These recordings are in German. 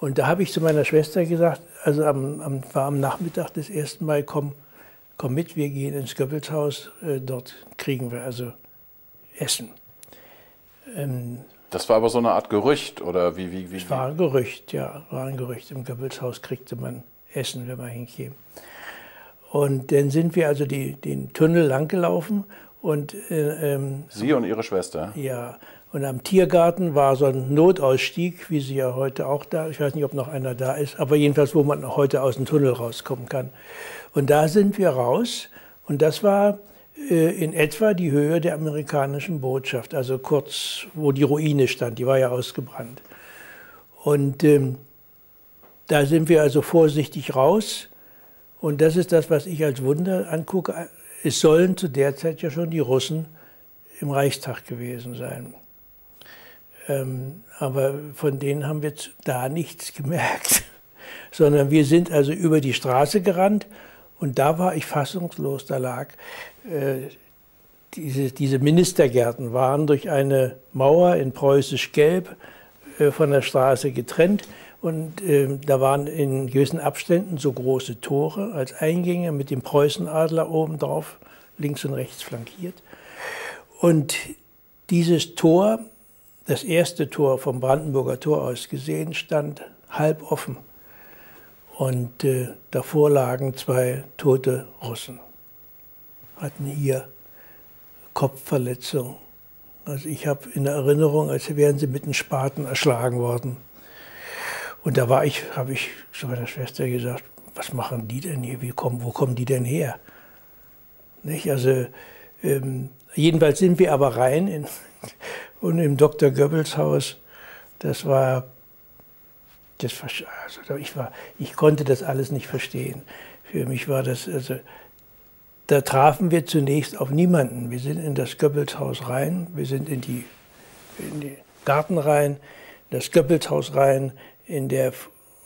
Und da habe ich zu meiner Schwester gesagt, also am, am, war am Nachmittag des ersten Mal, komm, komm mit, wir gehen ins Goebbelshaus, äh, dort kriegen wir also Essen. Ähm, das war aber so eine Art Gerücht, oder wie? wie, wie es war ein Gerücht, ja, war ein Gerücht. Im Goebbelshaus kriegte man Essen, wenn man hinkäme. Und dann sind wir also die, den Tunnel langgelaufen und äh, ähm, Sie und Ihre Schwester? Ja. Und am Tiergarten war so ein Notausstieg, wie sie ja heute auch da, ich weiß nicht, ob noch einer da ist, aber jedenfalls, wo man heute aus dem Tunnel rauskommen kann. Und da sind wir raus und das war äh, in etwa die Höhe der amerikanischen Botschaft, also kurz, wo die Ruine stand, die war ja ausgebrannt. Und ähm, da sind wir also vorsichtig raus. Und das ist das, was ich als Wunder angucke. Es sollen zu der Zeit ja schon die Russen im Reichstag gewesen sein. Ähm, aber von denen haben wir da nichts gemerkt, sondern wir sind also über die Straße gerannt und da war ich fassungslos. Da lag äh, diese, diese Ministergärten waren durch eine Mauer in preußisch Gelb äh, von der Straße getrennt. Und äh, da waren in gewissen Abständen so große Tore als Eingänge mit dem Preußenadler oben drauf, links und rechts flankiert. Und dieses Tor, das erste Tor vom Brandenburger Tor aus gesehen, stand halb offen. Und äh, davor lagen zwei tote Russen, hatten hier Kopfverletzung. Also ich habe in Erinnerung, als wären sie mit einem Spaten erschlagen worden. Und da war ich, habe ich zu meiner Schwester gesagt, was machen die denn hier? Wie kommen, wo kommen die denn her? Nicht? Also ähm, jedenfalls sind wir aber rein in, und im Dr. Goebbels Haus. Das war das, also ich, war, ich konnte das alles nicht verstehen. Für mich war das, also, da trafen wir zunächst auf niemanden. Wir sind in das Goebbelshaus rein, wir sind in die, in die Garten rein, das Goebbelshaus rein, in der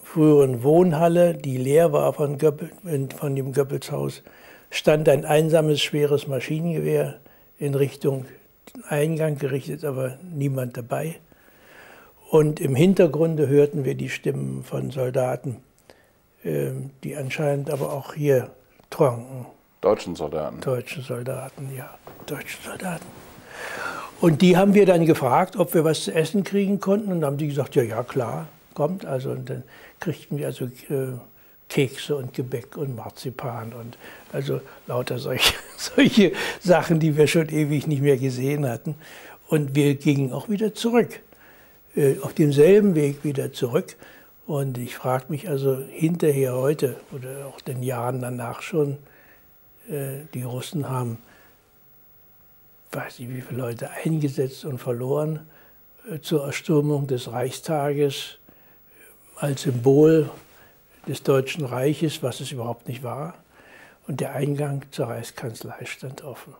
früheren Wohnhalle, die leer war von, Goebbels, von dem Goebbelshaus, stand ein einsames, schweres Maschinengewehr in Richtung Eingang gerichtet, aber niemand dabei. Und im Hintergrunde hörten wir die Stimmen von Soldaten, ähm, die anscheinend aber auch hier tranken. Deutschen Soldaten? Deutschen Soldaten, ja, deutschen Soldaten. Und die haben wir dann gefragt, ob wir was zu essen kriegen konnten. Und dann haben die gesagt, ja, ja, klar, kommt. Also, und dann kriegten wir also äh, Kekse und Gebäck und Marzipan und also lauter solche, solche Sachen, die wir schon ewig nicht mehr gesehen hatten. Und wir gingen auch wieder zurück. Äh, auf demselben Weg wieder zurück. Und ich frage mich also hinterher heute oder auch den Jahren danach schon, äh, die Russen haben, weiß nicht wie viele Leute eingesetzt und verloren äh, zur Erstürmung des Reichstages als Symbol des Deutschen Reiches, was es überhaupt nicht war. Und der Eingang zur Reichskanzlei stand offen.